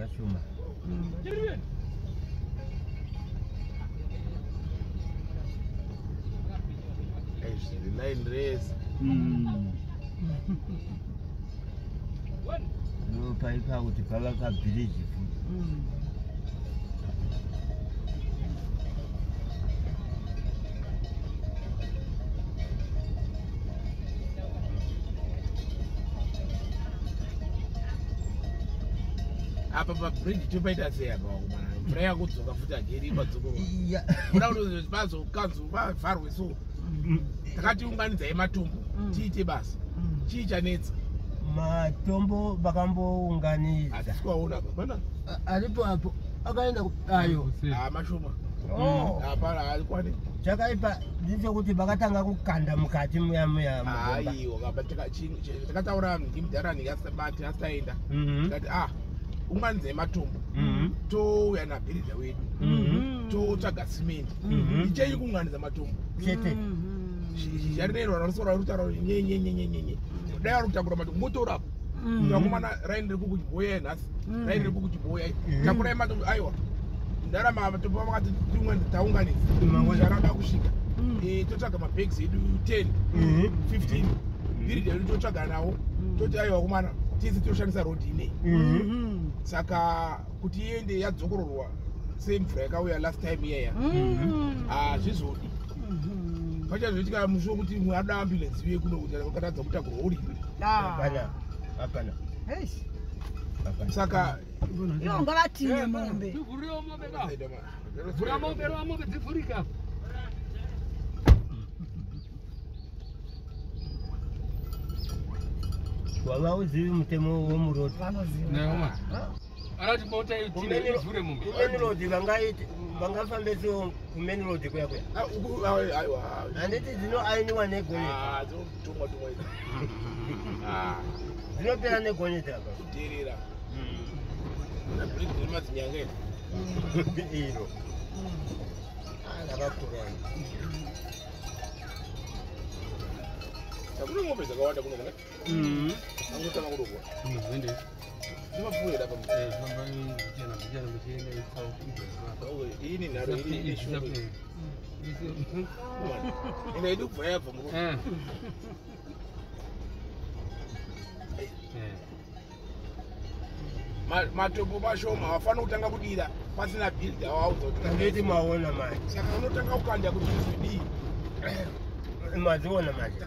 zvashuma zviri line race. Ndopaipa kuti pavaka bhiriji futi apa pabridge topaita sei apa wakomana mvura yakudzoka futi hageri ipadzokorwa iya. Kuda kuti bazokanzi bavharwe so. Takatiunganidzai matombo tiite basa chii chanetsa matombo vakambounganidza. Hatisikuaona papana aripo apo. Akaenda ayo. Mashoma. Oh. hapana haikwani chakaipa ndechekuti vakatanga kukanda mukati muya muya aiwa takataura ndimudharani asabati asitaenda Mhm. tikati ah unganidzai matombo Mhm. touya nabhiridha wedu Mhm. totsvaga simende Mhm. ichei kuunganidza matombo chete zvarinero ranosora rutaura nyenyenyenyenyenye dai ari kutakura matombo motorapo vakomana raini riri kukuchiboya nhasi raini riri kukuchiboya Mhm. takurai matombo aiwa ndarama matombo vakati tiunganidza taunganidza zvarada kusvika Eh, totsvaga mabhags edu 10 Mhm. 15 bhiridha edu totsvaga nawo. Toti aiwa kumana tisi toshandisa rodhi inei. Saka kuti iende yadzokororwa semvura yakauya last time iyaya hazvizodi. Pachazoitika musi wekuti mwe ada ambulensi uye kuno kuti vakatadza kutakurwa uriwe hapana hapana hapana saka ivo ngavatinye mombe. Vhura mombe rova mombe dzivhurika wava uzivi mutemo womurodhi? Neoma anati bota ivhure mombe kumeni rodhi vangaiti vangafambe so kumeni rodhi kuya kuya. Handiti dzino ainiwa negonyeti. Tumwa idzi dzinopera negonyeti apa? Iro. Rakakurana sakune ng'ombe dzakawanda kuno ichena ichena muchienda ini nharo ine shume ina idi kubva yabva Ma- matombo mashoma hafani kutanga kudira pasina bhild awaudza kuti maona manje saka unotanga kukanda kuti izvidii madziona manje